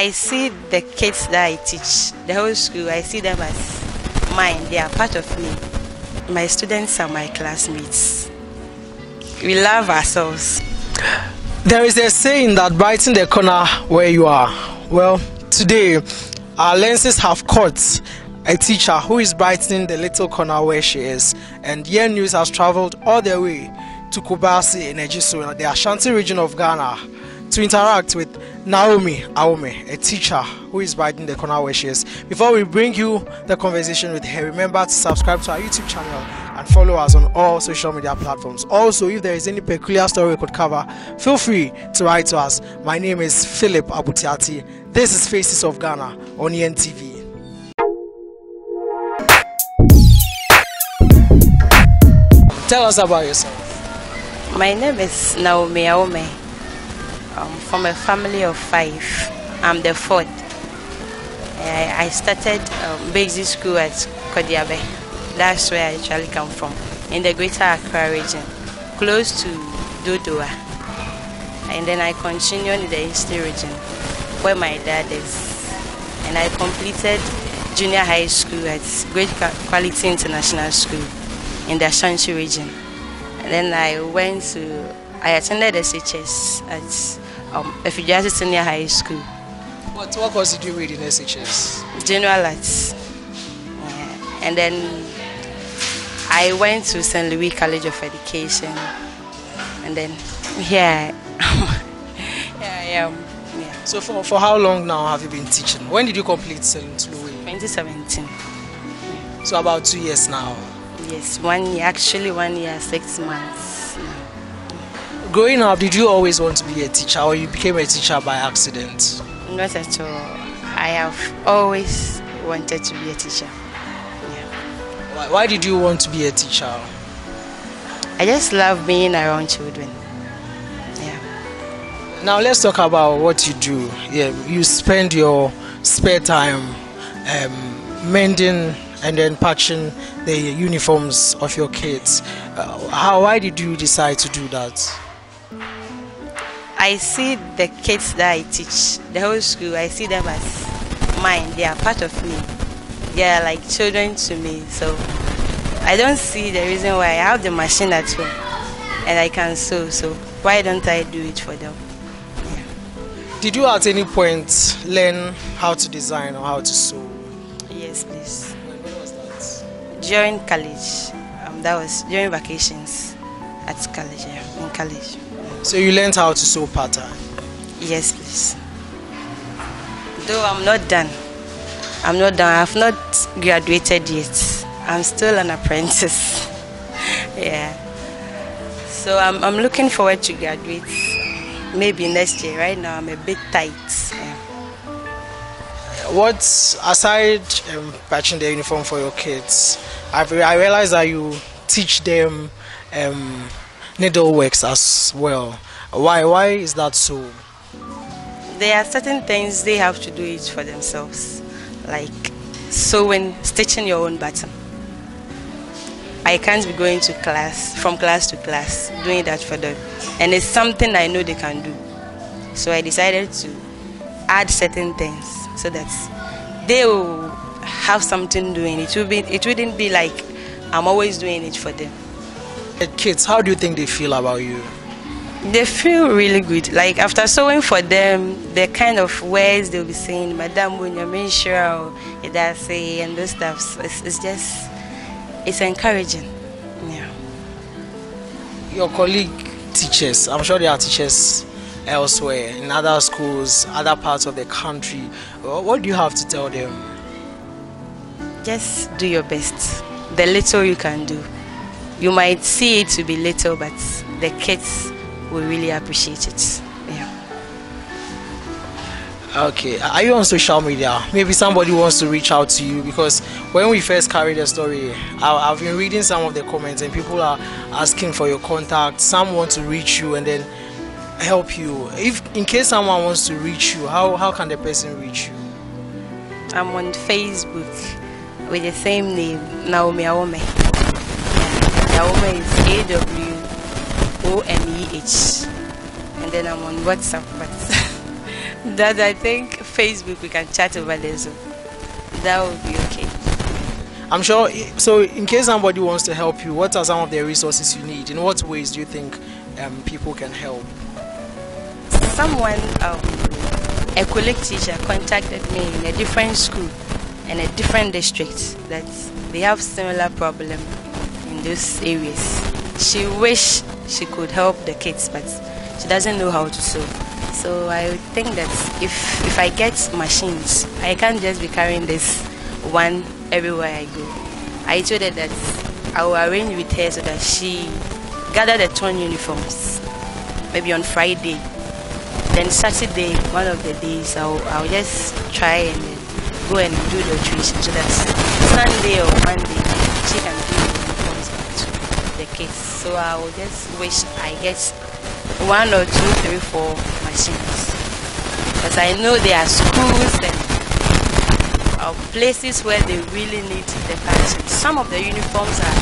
I see the kids that I teach, the whole school, I see them as mine. They are part of me. My students are my classmates. We love ourselves. There is a saying that brighten the corner where you are. Well, today our lenses have caught a teacher who is brightening the little corner where she is, and YEN News has traveled all the way to Kumasi in Ejisu, the Ashanti region of Ghana, to interact with Naomi Awomeh, a teacher who is brightening the corner where she is. Before we bring you the conversation with her, remember to subscribe to our YouTube channel and follow us on all social media platforms. Also, if there is any peculiar story we could cover, feel free to write to us. My name is Philip Abutiati. This is Faces of Ghana on YEN TV. Tell us about yourself. My name is Naomi Awomeh. I'm from a family of five. I'm the fourth. I, I started um, basic school at Kodiabe. That's where I actually come from, in the Greater Accra region, close to Dodowa. And then I continued in the Eastern region, where my dad is. And I completed junior high school at Great Quality International School in the Ashanti region. And then I went to, I attended SHS at um, Effiduase Senior High School, What, what course did you read in SHS? General Arts. Yeah. And then I went to St. Louis College of Education. And then yeah, yeah, I am. Yeah. So, for, for how long now have you been teaching? When did you complete St. Louis? 2017. So, about two years now. Yes, one year, actually one year, six months. Growing up, did you always want to be a teacher or you became a teacher by accident? Not at all. I have always wanted to be a teacher. Yeah. Why, why did you want to be a teacher? I just love being around children. Yeah. Now, let's talk about what you do. Yeah, you spend your spare time um, mending and then patching the uniforms of your kids. Uh, how, why did you decide to do that? I see the kids that I teach, the whole school, I see them as mine. They are part of me. They are like children to me. So I don't see the reason why I have the machine at home and I can sew. So why don't I do it for them? Did you at any point learn how to design or how to sew? Yes, please. When was that? During college, um, that was during vacations at college, yeah, in college. So you learned how to sew pattern. Yes, please. Though I'm not done. I'm not done. I've not graduated yet. I'm still an apprentice. yeah. So I'm, I'm looking forward to graduate maybe next year. Right now, I'm a bit tight. Yeah. What aside um, patching the uniform for your kids, I've, I realize that you teach them um, needleworks as well. Why? Why is that so? There are certain things they have to do it for themselves, like sewing, stitching your own button. I can't be going to class, from class to class, doing that for them. And it's something I know they can do. So I decided to add certain things so that they will have something doing. It will be it wouldn't be like I'm always doing it for them. Kids, how do you think they feel about you? They feel really good. Like after sewing for them, the kind of words they'll be saying, Madam Bunyamisha, Idase, and those stuff. It's, it's just, it's encouraging. Yeah. Your colleague teachers, I'm sure there are teachers elsewhere in other schools, other parts of the country. What do you have to tell them? Just do your best. The little you can do. You might see it to be little, but the kids will really appreciate it. Yeah. Okay, are you on social media? Maybe somebody wants to reach out to you because when we first carried the story, I- I've been reading some of the comments and people are asking for your contact. Some want to reach you and then help you. If in case someone wants to reach you, how how can the person reach you? I'm on Facebook with the same name, Naomi Awomeh. Yeah, Awomeh is A W O M E H. And then I'm on WhatsApp, but that I think Facebook. We can chat over there. So that would be okay. I'm sure. So, in case somebody wants to help you, what are some of the resources you need? In what ways do you think um, people can help? Someone, um, a colleague teacher, contacted me in a different school in a different district that they have similar problem in those areas. She wish she could help the kids, but she doesn't know how to sew. So I think that if if I get machines, I can't just be carrying this one everywhere I go. I told her that I will arrange with her so that she gather the torn uniforms, maybe on Friday. Then Saturday, one of the days, I'll, I'll just try and go and do the tuition so that Sunday or Monday she can do the kids. So I will just wish I get one or two, three, four machines. Because I know there are schools and uh, places where they really need the passion. Some of the uniforms are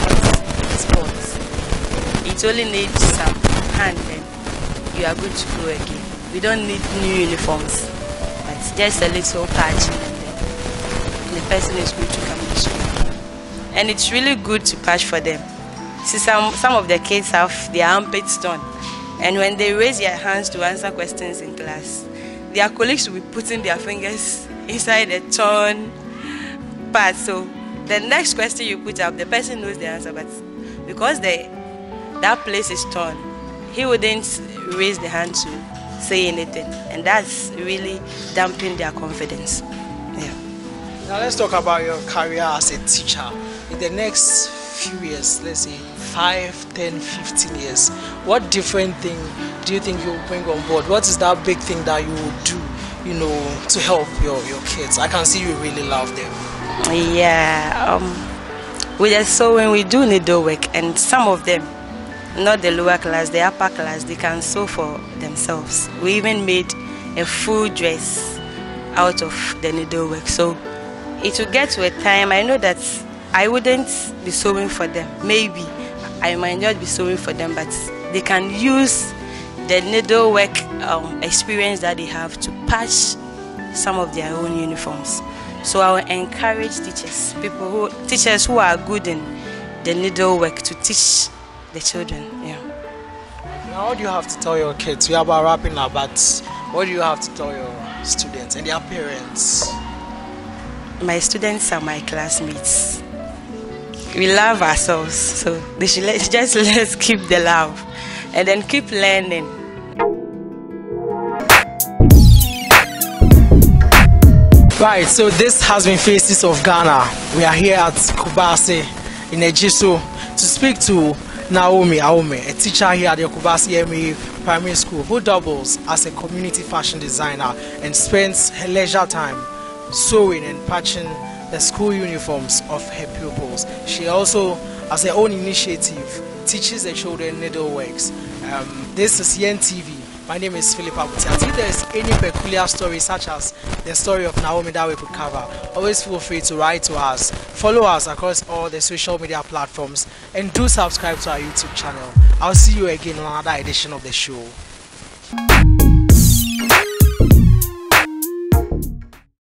sports. It only needs some hand and you are good to go again. We don't need new uniforms, but just a little patch and the person is good to come to school. And it's really good to patch for them. See, some, some of the kids have their armpits done. And when they raise their hands to answer questions in class, their colleagues will be putting their fingers inside the torn part. So the next question you put up, the person knows the answer, but because the that place is torn, he wouldn't raise the hand to say anything, and that's really damping their confidence. Yeah. Now let's talk about your career as a teacher. In the next few years, let's say 5, 10, 15 years, what different thing do you think you'll bring on board? What is that big thing that you will do, you know, to help your, your kids? I can see you really love them. Yeah, um, with the sewing, we do needlework, and some of them, not the lower class, the upper class, they can sew for themselves. We even made a full dress out of the needlework. So it will get to a time, I know that I wouldn't be sewing for them. Maybe I might not be sewing for them, but they can use the needlework um, experience that they have to patch some of their own uniforms. So I will encourage teachers, people who teachers who are good in the needlework to teach the children. Yeah. Now, what do you have to tell your kids? We are about wrapping up, but what do you have to tell your students and their parents? My students are my classmates. We love ourselves, so they should let, just let's keep the love and then keep learning. Right, so this has been Faces of Ghana. We are here at Kubease in Ejisu to speak to Naomi Awomeh, a teacher here at the Kumasi MA Primary School who doubles as a community fashion designer and spends her leisure time sewing and patching the school uniforms of her pupils. She also, as her own initiative, teaches the children needleworks. Um, this is Yen TV. My name is Philip Abuti. If there's any peculiar story, such as the story of Naomi that we could cover, always feel free to write to us. Follow us across all the social media platforms and do subscribe to our YouTube channel. I'll see you again on another edition of the show.